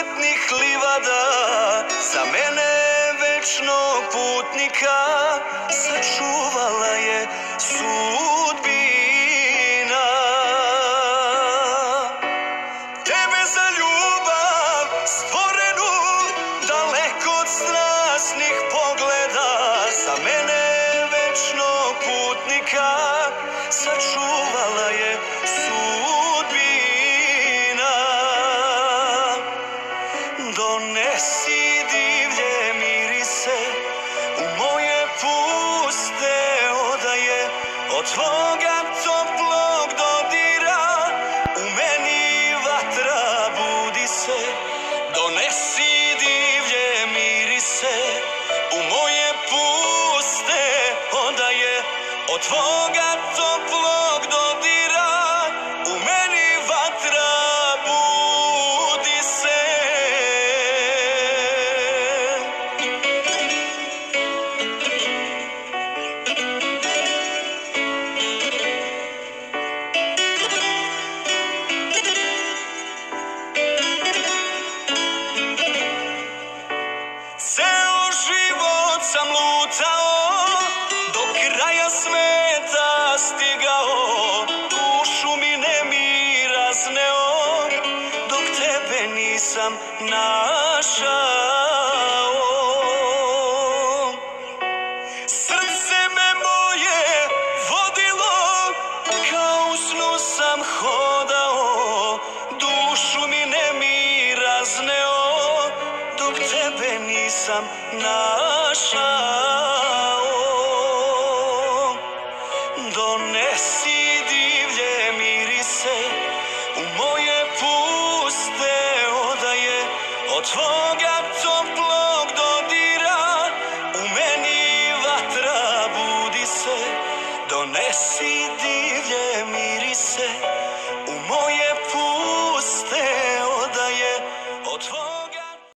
sretnih livada Za mene večno putnika Sačuvala je sudbina. Tebe za ljubav stvorenu Daleko od strasnih pogleda Za mene večno putnika od tvoga toplog dodira u meni vatra budi se. Donesi divlje mirise u moje puste odaje od tvoga Ceo život sam lutao, do kraja sveta stigao, dušu mi nemira zneo, dok tebe nisam našao. Srce me moje vodilo, kao u snu sam hodao, sam našao. Donesi divlje mirise u moje puste odaje. Od tvoga toplog dodira u meni vatra budi se. Donesi divlje mirise